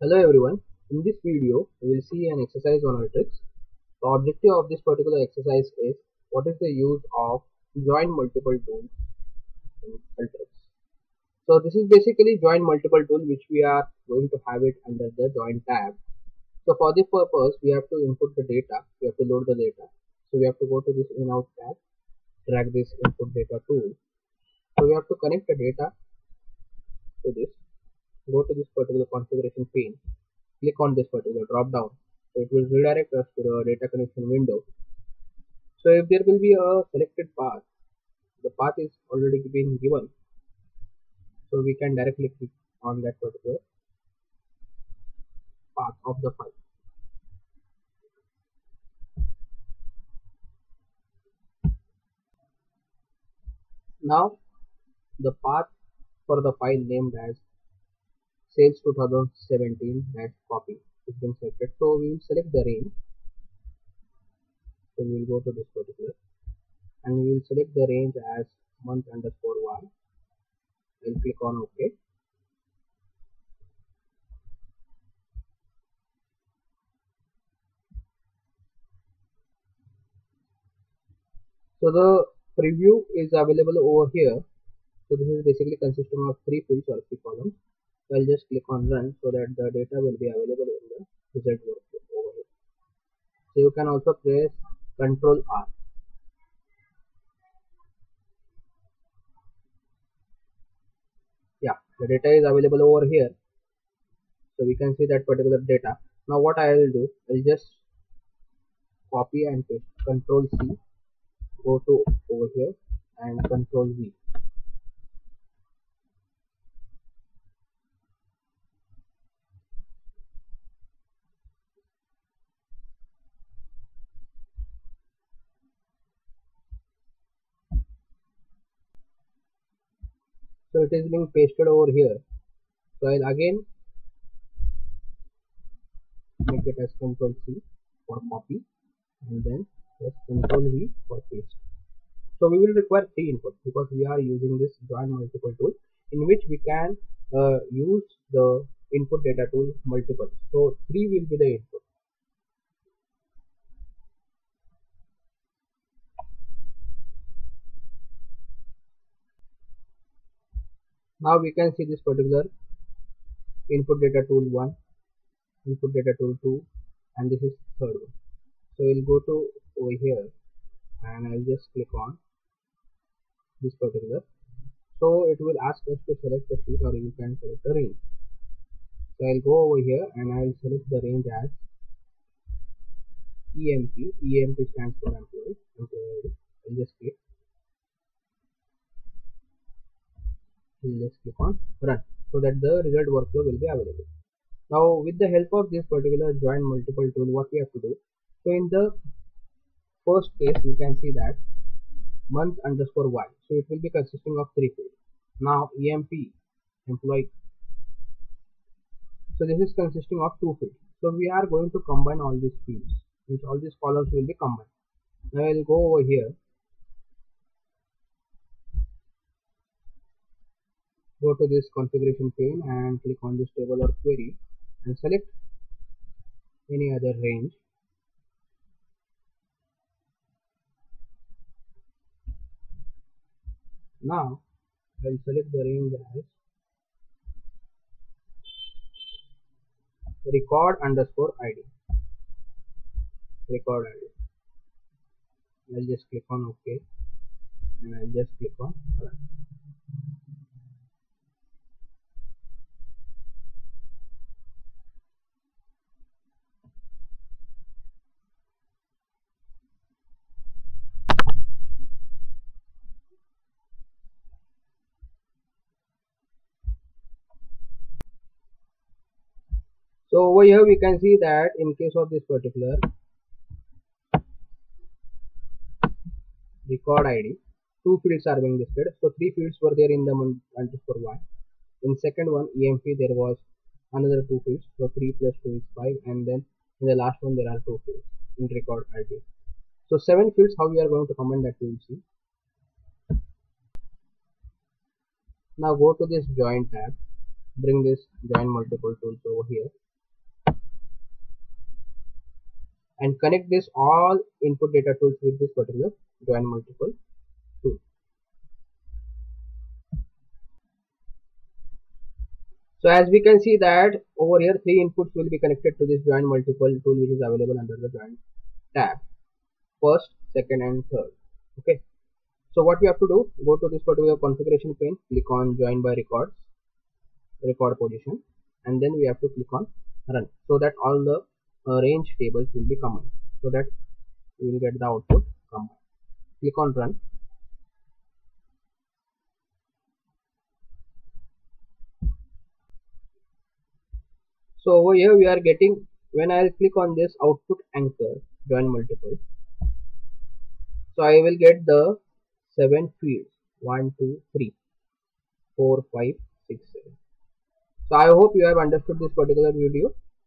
Hello everyone, in this video we will see an exercise on Alteryx. The objective of this particular exercise is what is the use of join multiple tools in Alteryx. So this is basically join multiple tool which we are going to have it under the join tab. So for this purpose we have to input the data, we have to load the data. So we have to go to this in out tab, drag this input data tool. So we have to connect the data to this go to this particular configuration pane click on this particular drop down. So it will redirect us to the data connection window. So if there will be a selected path the path is already being given. So we can directly click on that particular path of the file. Now the path for the file named as sales 2017 that copy has been selected. So we will select the range. So we will go to this particular. And we will select the range as month underscore y we'll click on ok. So the preview is available over here. So this is basically consisting of three fields or three columns I'll just click on run so that the data will be available in the result workflow over here. So you can also press Control R. Yeah, the data is available over here. So we can see that particular data. Now what I will do, I'll just copy and paste Control C, go to over here and Control V. so it is being pasted over here. So I'll again make it as control C for copy and then press control V for paste. So we will require three inputs because we are using this join multiple tool in which we can uh, use the input data tool multiple. So three will be the input now we can see this particular input data tool 1 input data tool 2 and this is third one. So we'll go to over here and I'll just click on this particular. So it will ask us to select the sheet or you can select the range. So I'll go over here and I'll select the range as EMP EMP stands for employee employee I'll just click let's click on run so that the result workflow will be available. Now with the help of this particular join multiple tool what we have to do? So in the first case you can see that month underscore y. So it will be consisting of three fields. Now emp employee. So this is consisting of two fields. So we are going to combine all these fields which all these columns will be combined. Now i will go over here go to this configuration pane and click on this table or query and select any other range. Now I'll select the range as record underscore id record id I'll just click on ok and I'll just click on run so over here we can see that in case of this particular record id two fields are being listed. So three fields were there in the underscore one. In second one emp there was another two fields. So 3 plus 2 is 5 and then in the last one there are two fields in record id so seven fields how we are going to comment that we will see. Now go to this join tab. Bring this join multiple tools over here and connect this all input data tools with this particular join multiple tool. So as we can see that over here three inputs will be connected to this join multiple tool which is available under the join tab. First, second and third. Okay. So what we have to do, go to this particular configuration pane, click on join by records, record position and then we have to click on run so that all the range tables will be combined so that we will get the output combined. Click on run. So over here we are getting when I'll click on this output anchor join multiple so I will get the seven fields. 1 2 3 4 5 6 7 so I hope you have understood this particular video